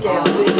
Thank.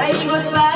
最後さ。